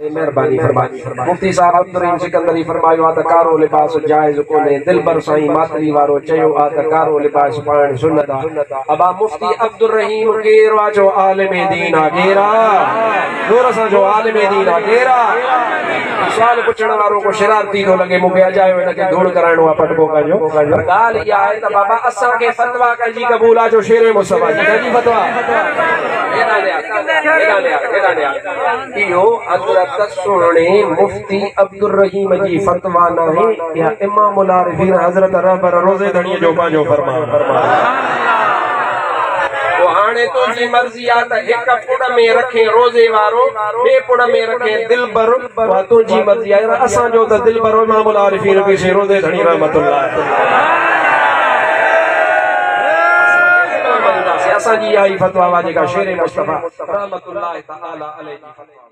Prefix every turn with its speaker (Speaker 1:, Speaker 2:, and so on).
Speaker 1: मेहरबानी फरमाई मुफ्ती साहब अब्दुल सिकंदरी फरमायो आ त कारो लिबास जायज़ कोने दिलबर साईं मातरी वारो चयो आ त कारो लिबास पाइण सुन्नत आहे अबा मुफ्ती अब्दुल रहीम वा जो आलिम दीन आ, केरा। ज़ोर सां जो आलिम दीन आ, केरा। सवाल पुछण वारो को शरारती थो लॻे मूंखे अजायो हिनखे धूड़ कराइणो आहे पटको कजो। पर ॻाल्हि इहा आहे त बाबा, असांखे फतवा कंहिंजी क़बूल आहे जो शेर मुसफ़ा जी। कंहिंजी फतवा? इहो हज़रत सुहिणे मुफ्ती अब्दुल रहीम जी फतवा नाहे या इमाम उलारिफीन हज़रत रहबर रोज़े धणीअ जो पंहिंजो फरमान पोइ हाणे तुंहिंजी मर्ज़ी आहे त हिक पुड़ में रखे रोज़े वारो ॿिए पुड़ में रखे दिलबर। उहा तुंहिंजी मर्ज़ी आ आहे असांजो त दिलबर इमाम उलारिफीन बि से रोज़े धणी रहमतुल्लाह। असांजी इहा ई फतवा जेका शेर मुस्तफ़ा रहमतुल्लाह तआला अलैहि फतवा।